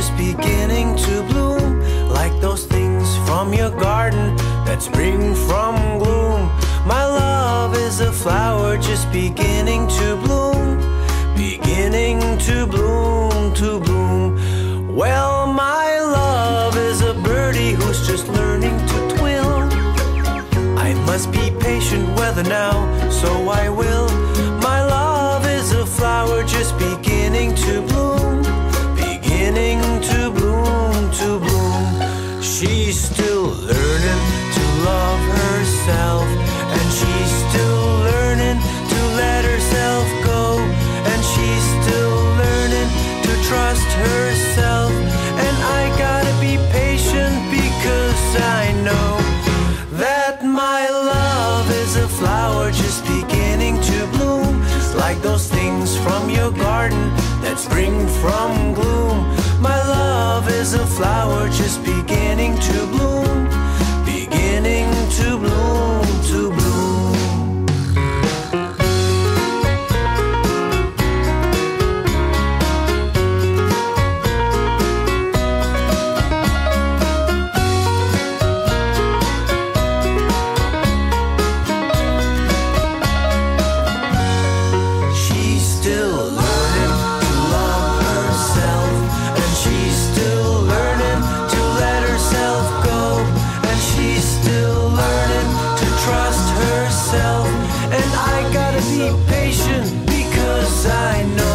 flowers beginning to bloom, like those things from your garden that spring from gloom. My love is a flower just beginning to bloom, beginning to bloom, to bloom. Well, my love is a birdie who's just learning to twill. I must be patient weather now, so I will. My love is a flower just beginning to bloom. She's still learning to love herself, and she's still learning to let herself go, and she's still learning to trust herself. And I gotta be patient because I know that my love is a flower just beginning to bloom, like those things from your garden that spring from gloom. My love is a flower just beginning patient because I know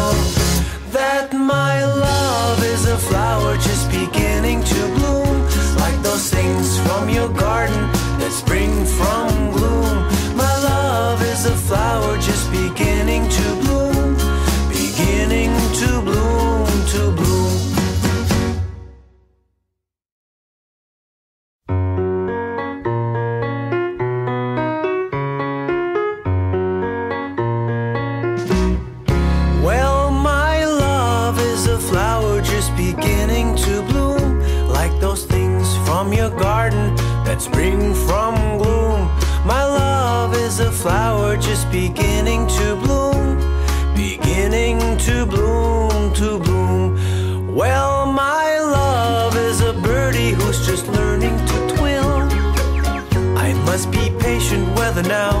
beginning to bloom, like those things from your garden that spring from gloom. My love is a flower just beginning to bloom, beginning to bloom, to bloom. Well, my love is a birdie who's just learning to twill. I must be patient weather now,